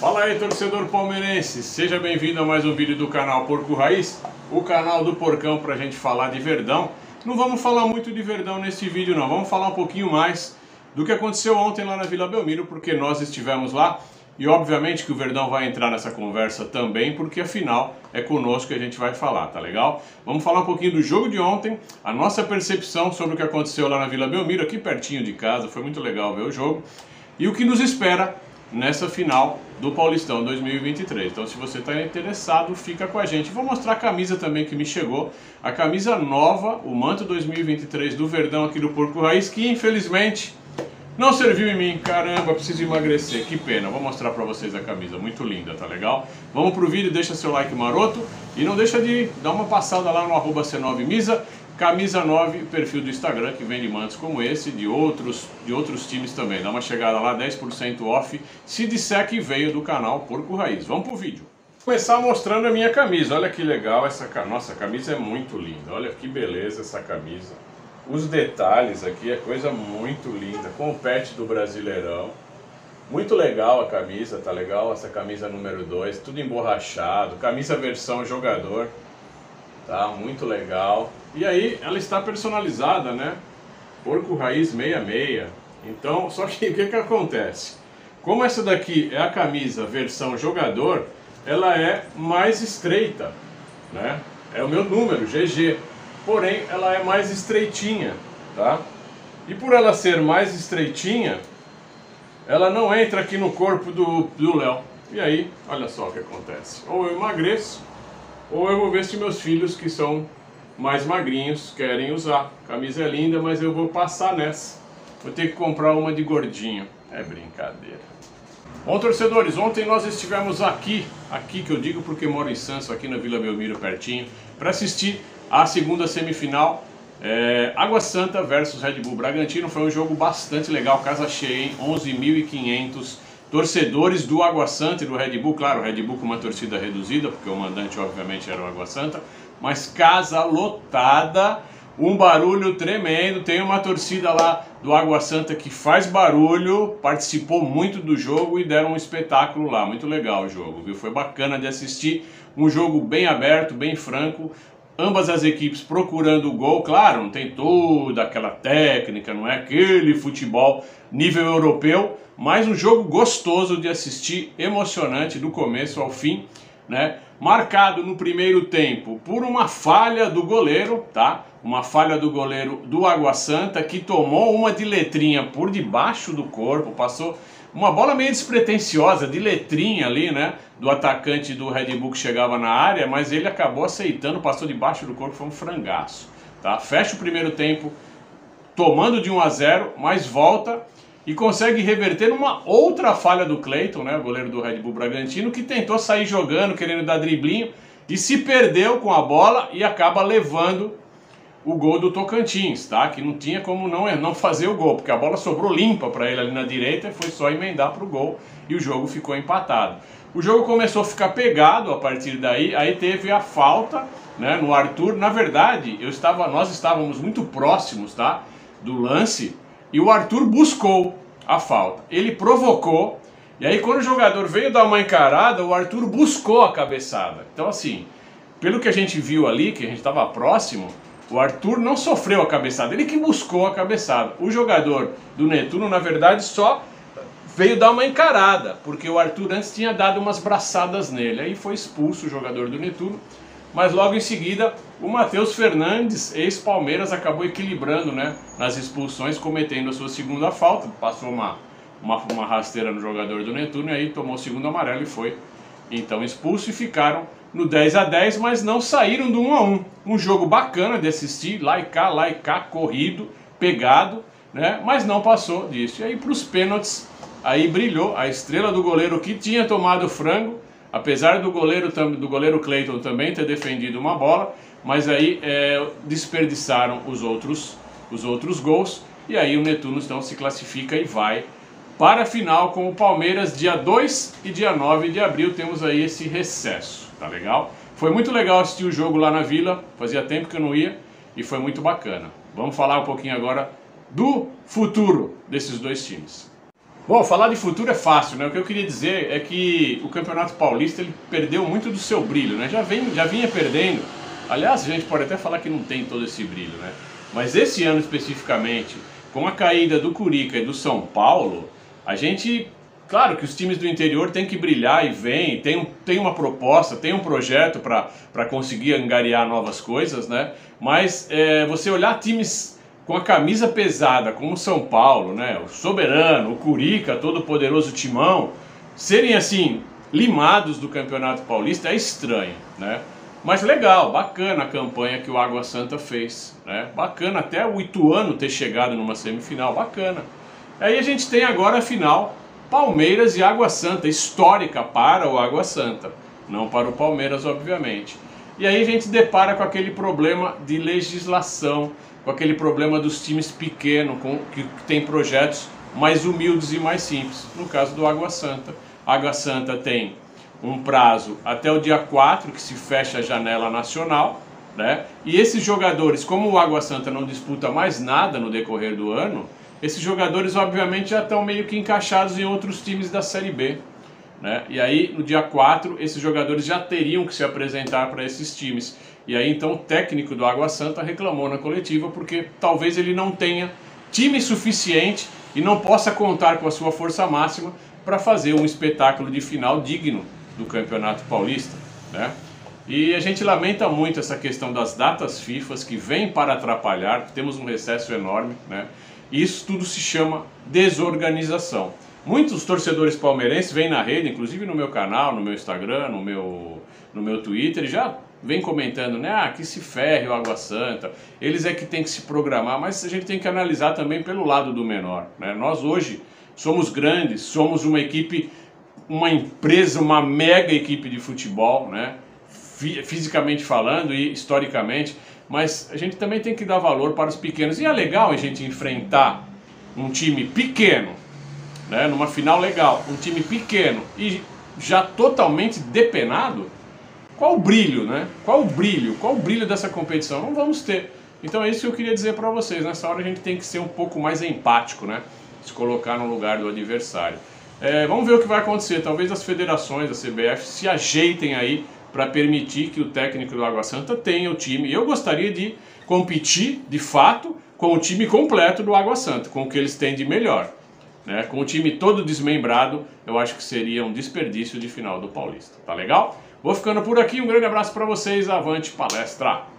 Fala aí, torcedor palmeirense, seja bem-vindo a mais um vídeo do canal Porco Raiz, o canal do Porcão para a gente falar de Verdão. Não vamos falar muito de Verdão nesse vídeo não, vamos falar um pouquinho mais do que aconteceu ontem lá na Vila Belmiro, porque nós estivemos lá. E obviamente que o Verdão vai entrar nessa conversa também, porque afinal é conosco que a gente vai falar, tá legal? Vamos falar um pouquinho do jogo de ontem, a nossa percepção sobre o que aconteceu lá na Vila Belmiro, aqui pertinho de casa, foi muito legal ver o jogo, e o que nos espera nessa final do Paulistão 2023. Então, se você está interessado, fica com a gente. Vou mostrar a camisa também que me chegou, a camisa nova, o manto 2023 do Verdão aqui do Porco Raiz, que infelizmente não serviu em mim. Caramba, preciso emagrecer. Que pena. Vou mostrar para vocês a camisa, muito linda, tá legal? Vamos pro vídeo, deixa seu like maroto e não deixa de dar uma passada lá no arroba C9Misa Camisa 9, perfil do Instagram que vende mantos como esse, de outros, de outros times também. Dá uma chegada lá, 10% off, se disser que veio do canal Porco Raiz. Vamos pro vídeo. Vou começar mostrando a minha camisa. Olha que legal essa camisa. Nossa, a camisa é muito linda. Olha que beleza essa camisa. Os detalhes aqui é coisa muito linda. Com pet do Brasileirão. Muito legal a camisa, tá legal? Essa camisa número 2, tudo emborrachado. Camisa versão jogador tá? Muito legal. E aí ela está personalizada, né? Porco Raiz 66. Então, só que o que que acontece? Como essa daqui é a camisa versão jogador, ela é mais estreita, né? É o meu número, GG. Porém, ela é mais estreitinha, tá? E por ela ser mais estreitinha, ela não entra aqui no corpo do Léo. E aí, olha só o que acontece. Ou eu emagreço, ou eu vou ver se meus filhos, que são mais magrinhos, querem usar. Camisa é linda, mas eu vou passar nessa. Vou ter que comprar uma de gordinho. É brincadeira. Bom, torcedores, ontem nós estivemos aqui, aqui que eu digo porque moro em Santos, aqui na Vila Belmiro, pertinho, para assistir a segunda semifinal é, Água Santa versus Red Bull Bragantino. Foi um jogo bastante legal, casa cheia, hein? 11.500 torcedores do Água Santa e do Red Bull, claro, o Red Bull com uma torcida reduzida, porque o mandante obviamente era o Água Santa, mas casa lotada, um barulho tremendo, tem uma torcida lá do Água Santa que faz barulho, participou muito do jogo e deram um espetáculo lá, muito legal o jogo, viu? Foi bacana de assistir, um jogo bem aberto, bem franco, ambas as equipes procurando o gol, claro, não tem toda aquela técnica, não é? Aquele futebol nível europeu, mas um jogo gostoso de assistir, emocionante do começo ao fim, né? Marcado no primeiro tempo por uma falha do goleiro, tá? Uma falha do goleiro do Água Santa que tomou uma de letrinha por debaixo do corpo, passou uma bola meio despretensiosa, de letrinha ali, né? Do atacante do Red Bull que chegava na área, mas ele acabou aceitando, passou debaixo do corpo, foi um frangaço, tá? Fecha o primeiro tempo tomando de 1 a 0, mas volta e consegue reverter numa outra falha do Cleiton, né, goleiro do Red Bull Bragantino, que tentou sair jogando, querendo dar driblinho e se perdeu com a bola e acaba levando o gol do Tocantins, tá? Que não tinha como não, não fazer o gol, porque a bola sobrou limpa para ele ali na direita e foi só emendar para o gol e o jogo ficou empatado. O jogo começou a ficar pegado a partir daí, aí teve a falta, né, no Arthur. Na verdade, eu estava, nós estávamos muito próximos, tá, do lance e o Arthur buscou a falta. Ele provocou, e aí quando o jogador veio dar uma encarada, o Arthur buscou a cabeçada. Então assim, pelo que a gente viu ali, que a gente estava próximo, o Arthur não sofreu a cabeçada, ele que buscou a cabeçada. O jogador do Netuno, na verdade, só veio dar uma encarada, porque o Arthur antes tinha dado umas braçadas nele. Aí foi expulso o jogador do Netuno mas logo em seguida o Matheus Fernandes, ex-Palmeiras, acabou equilibrando né, nas expulsões, cometendo a sua segunda falta, passou uma, uma, uma rasteira no jogador do Netuno e aí tomou o segundo amarelo e foi então expulso e ficaram no 10 a 10 mas não saíram do 1 a 1 Um jogo bacana de assistir, lá e cá, lá e cá, corrido, pegado, né? mas não passou disso. E aí para os pênaltis, aí brilhou a estrela do goleiro que tinha tomado frango, Apesar do goleiro, do goleiro Clayton também ter defendido uma bola, mas aí é, desperdiçaram os outros, os outros gols. E aí o Netuno então se classifica e vai para a final com o Palmeiras dia 2 e dia 9 de abril. Temos aí esse recesso, tá legal? Foi muito legal assistir o jogo lá na Vila, fazia tempo que eu não ia e foi muito bacana. Vamos falar um pouquinho agora do futuro desses dois times. Bom, falar de futuro é fácil, né? O que eu queria dizer é que o Campeonato Paulista ele perdeu muito do seu brilho, né? Já, vem, já vinha perdendo. Aliás, a gente pode até falar que não tem todo esse brilho, né? Mas esse ano especificamente, com a caída do Curica e do São Paulo, a gente Claro que os times do interior têm que brilhar e vem, tem, tem uma proposta, tem um projeto para conseguir angariar novas coisas, né? Mas é, você olhar times com a camisa pesada, como o São Paulo, né? O Soberano, o Curica, todo poderoso Timão, serem assim limados do Campeonato Paulista é estranho, né? Mas legal, bacana a campanha que o Água Santa fez, né? Bacana até o Ituano ter chegado numa semifinal, bacana. Aí a gente tem agora a final Palmeiras e Água Santa, histórica para o Água Santa, não para o Palmeiras, obviamente. E aí a gente depara com aquele problema de legislação, com aquele problema dos times pequenos, com, que, que tem projetos mais humildes e mais simples. No caso do Água Santa. Água Santa tem um prazo até o dia 4, que se fecha a janela nacional, né? E esses jogadores, como o Água Santa não disputa mais nada no decorrer do ano, esses jogadores obviamente já estão meio que encaixados em outros times da Série B. Né? E aí, no dia 4, esses jogadores já teriam que se apresentar para esses times. E aí, então, o técnico do Água Santa reclamou na coletiva porque talvez ele não tenha time suficiente e não possa contar com a sua força máxima para fazer um espetáculo de final digno do Campeonato Paulista. Né? E a gente lamenta muito essa questão das datas FIFA que vem para atrapalhar, temos um recesso enorme. Né? Isso tudo se chama desorganização. Muitos torcedores palmeirenses vêm na rede, inclusive no meu canal, no meu Instagram, no meu, no meu Twitter, já vem comentando, né? Ah, que se ferre o Água Santa. Eles é que tem que se programar, mas a gente tem que analisar também pelo lado do menor. Né? Nós hoje somos grandes, somos uma equipe, uma empresa, uma mega equipe de futebol, né? Fisicamente falando e historicamente mas a gente também tem que dar valor para os pequenos. E é legal a gente enfrentar um time pequeno, né, numa final legal, um time pequeno e já totalmente depenado. Qual o brilho, né? Qual o brilho? Qual o brilho dessa competição? Não vamos ter. Então é isso que eu queria dizer para vocês. Nessa hora a gente tem que ser um pouco mais empático, né? Se colocar no lugar do adversário. É, vamos ver o que vai acontecer. Talvez as federações, a CBF, se ajeitem aí para permitir que o técnico do Água Santa tenha o time. Eu gostaria de competir, de fato, com o time completo do Água Santa, com o que eles têm de melhor. Né? Com o time todo desmembrado, eu acho que seria um desperdício de final do Paulista. Tá legal? Vou ficando por aqui, um grande abraço para vocês, avante palestra!